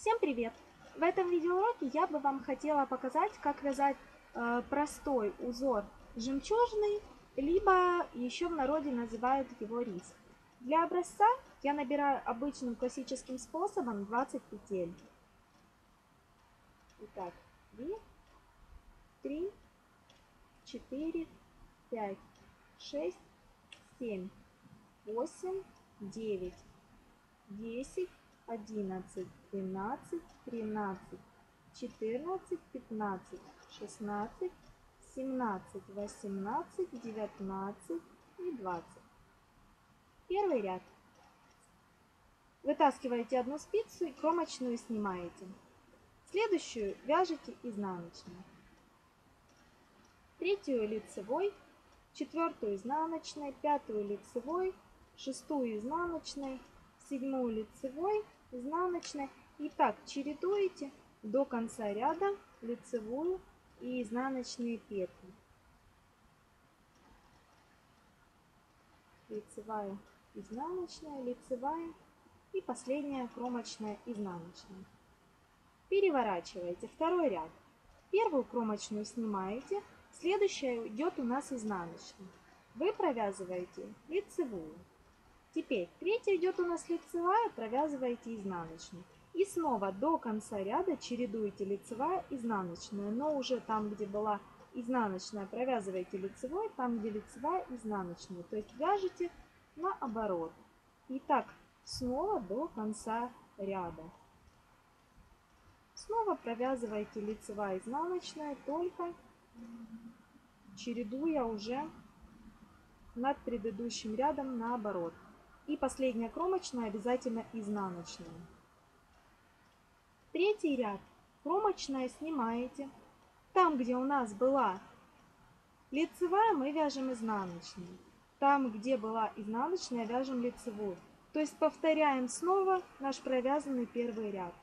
Всем привет! В этом видеоуроке я бы вам хотела показать, как вязать э, простой узор жемчужный, либо еще в народе называют его рис. Для образца я набираю обычным классическим способом 20 петель. Итак, 2, 3, 4, 5, 6, 7, 8, 9, 10, 11, 12, 13, 14, 15, 16, 17, 18, 19 и 20. Первый ряд. Вытаскиваете одну спицу и кромочную снимаете. Следующую вяжете изнаночной. Третью лицевой, четвертую изнаночной, пятую лицевой, шестую изнаночной, седьмую лицевой, изнаночной. И так чередуете до конца ряда лицевую и изнаночные петли. Лицевая, изнаночная, лицевая и последняя кромочная изнаночная. Переворачиваете второй ряд. Первую кромочную снимаете, следующая идет у нас изнаночная. Вы провязываете лицевую. Теперь третья идет у нас лицевая, провязываете изнаночную. И снова до конца ряда чередуете лицевая, изнаночная, но уже там, где была изнаночная, провязываете лицевой, там, где лицевая, изнаночная. То есть вяжете наоборот. И так снова до конца ряда. Снова провязываете лицевая, изнаночная, только чередуя уже над предыдущим рядом наоборот. И последняя кромочная обязательно изнаночная. Третий ряд. Кромочная снимаете. Там, где у нас была лицевая, мы вяжем изнаночную. Там, где была изнаночная, вяжем лицевую. То есть повторяем снова наш провязанный первый ряд.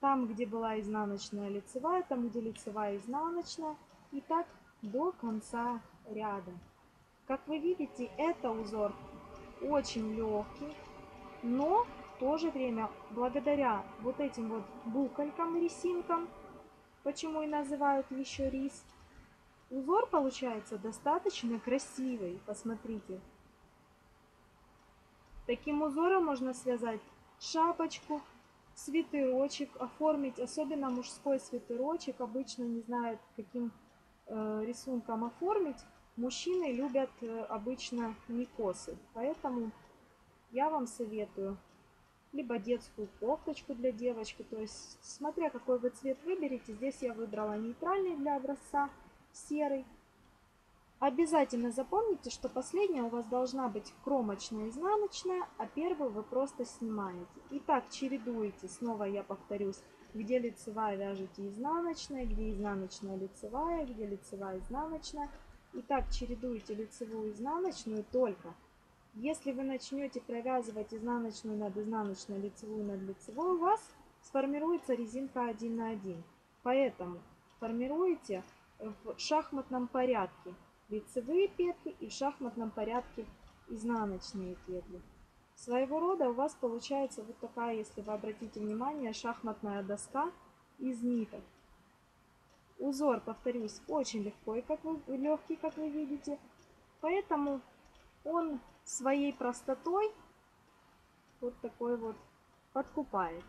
Там, где была изнаночная лицевая, там, где лицевая изнаночная. И так до конца ряда. Как вы видите, это узор очень легкий, но в то же время благодаря вот этим вот буколькам, рисинкам, почему и называют еще рис, узор получается достаточно красивый. Посмотрите. Таким узором можно связать шапочку, свитерочек, оформить, особенно мужской свитерочек, обычно не знают, каким э, рисунком оформить. Мужчины любят э, обычно не косы, поэтому я вам советую либо детскую кофточку для девочки, то есть смотря какой вы цвет выберете, здесь я выбрала нейтральный для образца, серый. Обязательно запомните, что последняя у вас должна быть кромочная изнаночная, а первую вы просто снимаете. И так чередуете, снова я повторюсь, где лицевая вяжете изнаночная, где изнаночная лицевая, где лицевая изнаночная. И так чередуете лицевую и изнаночную только. Если вы начнете провязывать изнаночную над изнаночной, лицевую над лицевой, у вас сформируется резинка 1 на 1. Поэтому формируете в шахматном порядке лицевые петли и в шахматном порядке изнаночные петли. Своего рода у вас получается вот такая, если вы обратите внимание, шахматная доска из ниток. Узор, повторюсь, очень легко как вы, легкий, как вы видите. Поэтому он своей простотой вот такой вот подкупает.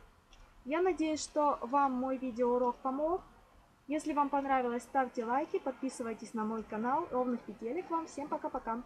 Я надеюсь, что вам мой видеоурок помог. Если вам понравилось, ставьте лайки, подписывайтесь на мой канал. Ровных петелек вам. Всем пока-пока.